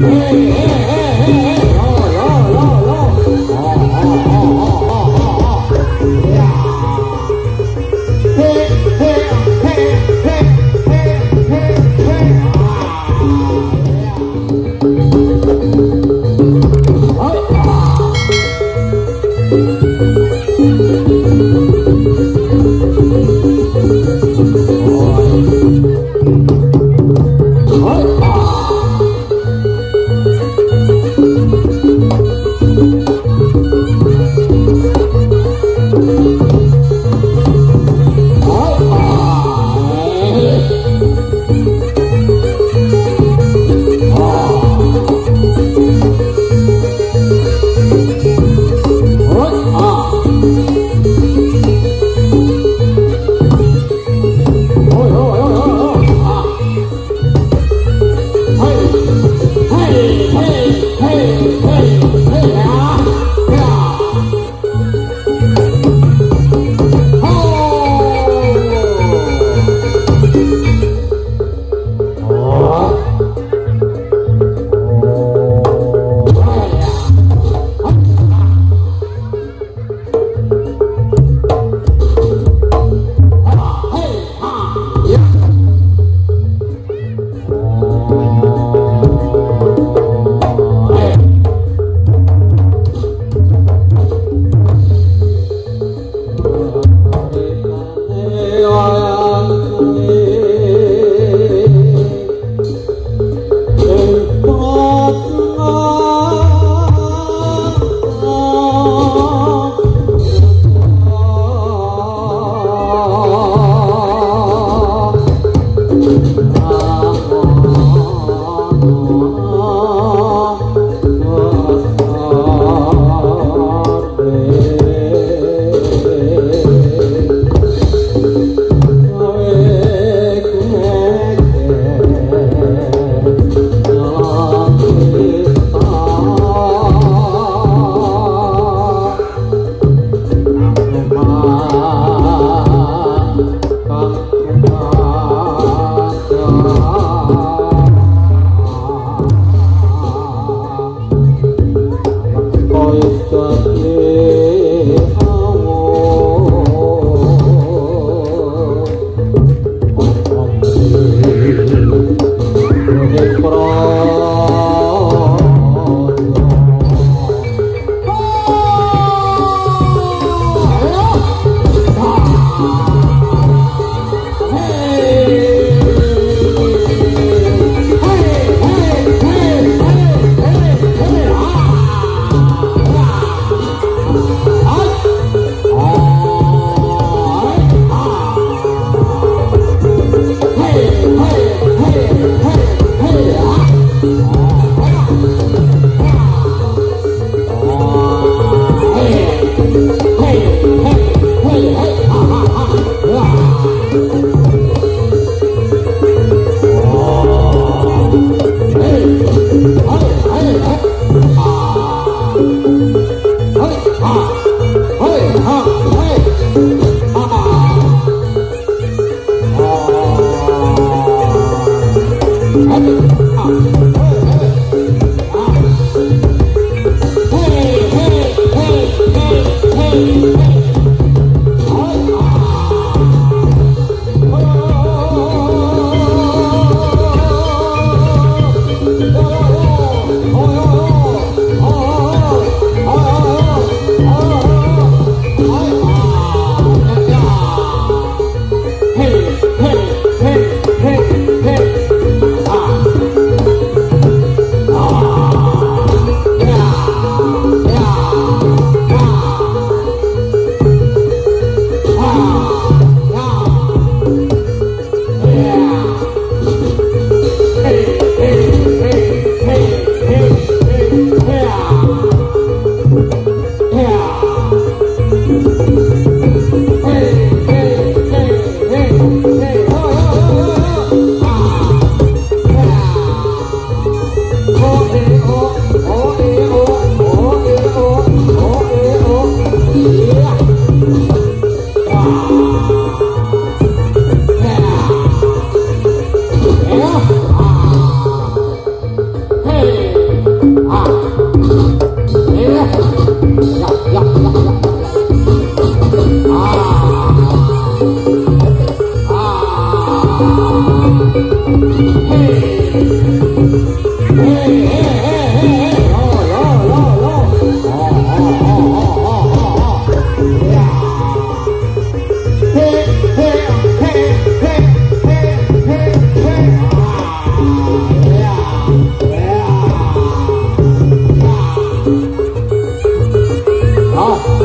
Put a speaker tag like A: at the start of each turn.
A: 哦哦哦 Hey, Hey! Oh.